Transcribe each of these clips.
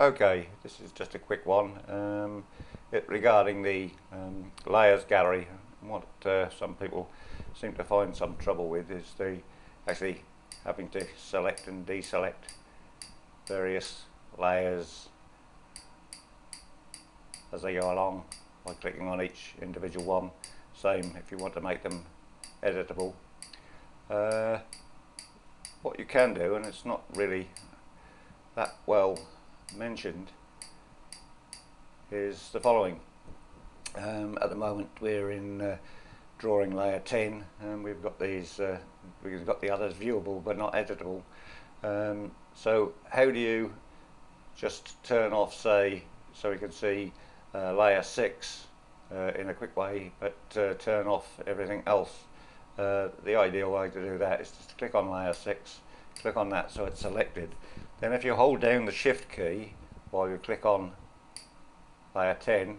Okay, this is just a quick one um, it, regarding the um, layers gallery. What uh, some people seem to find some trouble with is the actually having to select and deselect various layers as they go along by clicking on each individual one. Same if you want to make them editable. Uh, what you can do, and it's not really that well mentioned is the following. Um, at the moment we're in uh, drawing layer 10 and we've got these, uh, we've got the others viewable but not editable. Um, so how do you just turn off say, so we can see uh, layer 6 uh, in a quick way but uh, turn off everything else. Uh, the ideal way to do that is just click on layer 6, click on that so it's selected. Then if you hold down the shift key while you click on layer 10,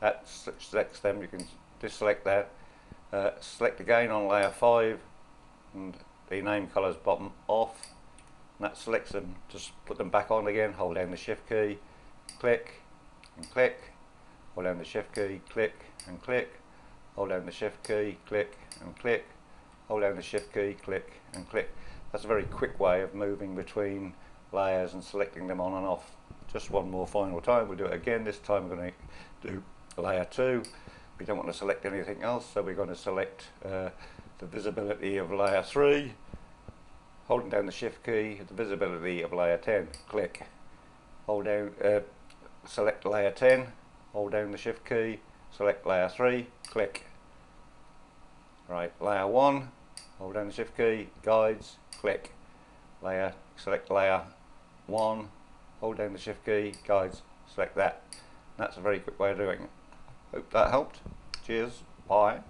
that selects them, you can deselect that. Uh, select again on layer 5 and the name colours bottom off. And that selects them, just put them back on again, hold down the shift key, click and click, hold down the shift key, click and click, hold down the shift key, click and click, hold down the shift key, click and click. That's a very quick way of moving between layers and selecting them on and off. Just one more final time, we'll do it again. This time we're going to do layer 2. We don't want to select anything else, so we're going to select uh, the visibility of layer 3. Holding down the shift key, the visibility of layer 10, click. Hold down, uh, select layer 10, hold down the shift key, select layer 3, click. Right, layer 1, hold down the shift key, guides, click, layer, select layer 1, hold down the shift key, guides, select that. That's a very quick way of doing it. Hope that helped. Cheers, bye.